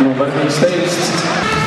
Nobody mistakes.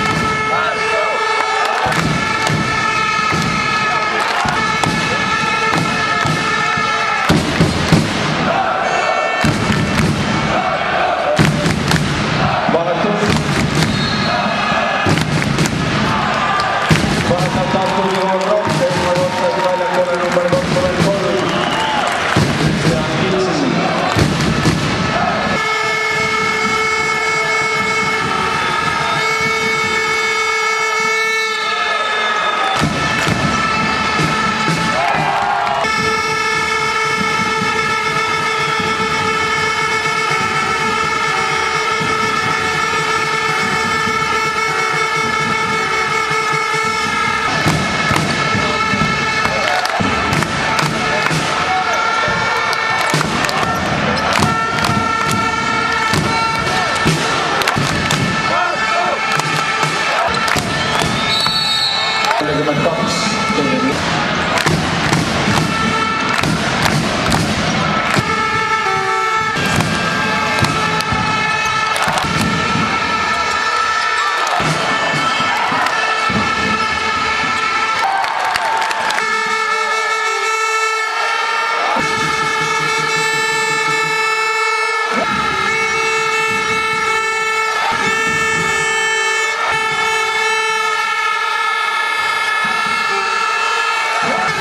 Yeah.